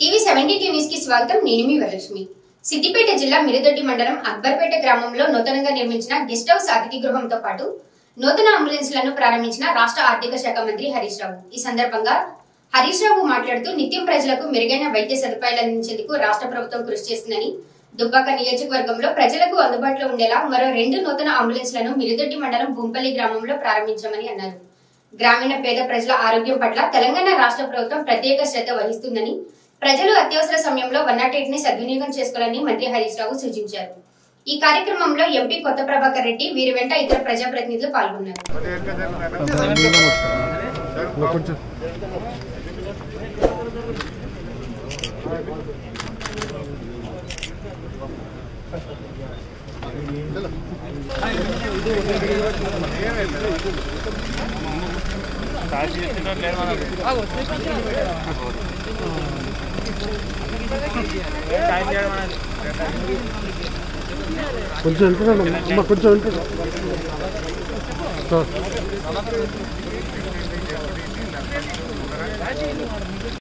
TV seventy tea న్యూస్కి స్వాగతం. నేను మీ వరలక్ష్మి. సిద్దిపేట జిల్లా మిరదొడ్డి మండలం అక్బర్పేట గ్రామంలో నూతనంగా నిర్మించిన గెస్ట్ హౌస్ అతిథి గృహంతో పాటు నూతన అంబులెన్స్లను ప్రారంభించిన రాష్ట్ర ఆర్థిక శాఖ మంత్రి హరీష్ రావు. ఈ సందర్భంగా హరీష్ రావు మాట్లాడుతూ నిత్యం ప్రజలకు మెరుగైన వైద్య సదుపాయాలు అందించేందుకు రాష్ట్ర ప్రభుత్వం కృషి చేస్తుందని దుబ్బాక నియోజకవర్గంలో ప్రజలకు అందుబాటులో ఉండేలా మరో రెండు నూతన అంబులెన్స్లను మిరుదొడ్డి మండలం భూంపల్లి గ్రామంలో ప్రారంభించామని అన్నారు. గ్రామీణ పేద ప్రజల ఆరోగ్యం పట్ల తెలంగాణ రాష్ట్ర ప్రభుత్వం ప్రత్యేక శ్రద్ధ వహిస్తుందని ప్రజలు అత్యవసర సమయంలో వన్ నాట్ ఎయిట్ని సద్వినియోగం చేసుకోవాలని మంత్రి హరీష్ రావు సూచించారు. ఈ కార్యక్రమంలో ఎంపీ కొత్త ప్రభాకర్ రెడ్డి వీరి వెంట ఇతర ప్రజాప్రతినిధులు పాల్గొన్నారు. కొంచెం కొంచెం వెనుకరండి అమ్మ కొంచెం వెనుక